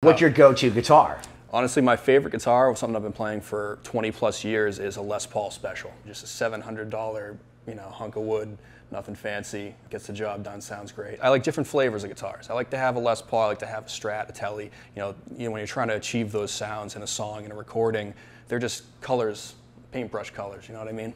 What's uh, your go-to guitar? Honestly, my favorite guitar, something I've been playing for 20 plus years, is a Les Paul Special. Just a $700, you know, hunk of wood, nothing fancy, gets the job done, sounds great. I like different flavors of guitars. I like to have a Les Paul, I like to have a Strat, a Tele. You know, you know when you're trying to achieve those sounds in a song, in a recording, they're just colors, paintbrush colors, you know what I mean?